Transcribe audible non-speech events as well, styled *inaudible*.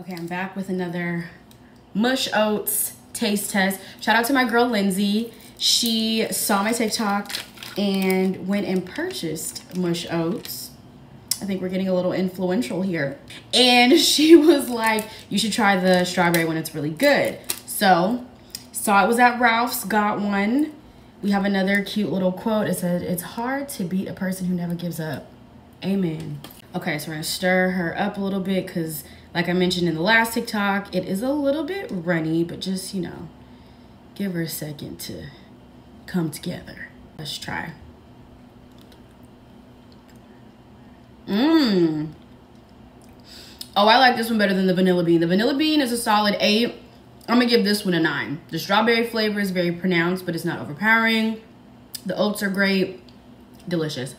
Okay, I'm back with another Mush Oats taste test. Shout out to my girl Lindsay. She saw my TikTok and went and purchased Mush Oats. I think we're getting a little influential here. And *laughs* she was like, you should try the strawberry one, it's really good. So, saw it was at Ralph's, got one. We have another cute little quote. It said, it's hard to beat a person who never gives up. Amen. Okay, so we're gonna stir her up a little bit because like I mentioned in the last TikTok, it is a little bit runny, but just, you know, give her a second to come together. Let's try. Mmm. Oh, I like this one better than the vanilla bean. The vanilla bean is a solid eight. I'm gonna give this one a nine. The strawberry flavor is very pronounced, but it's not overpowering. The oats are great, delicious.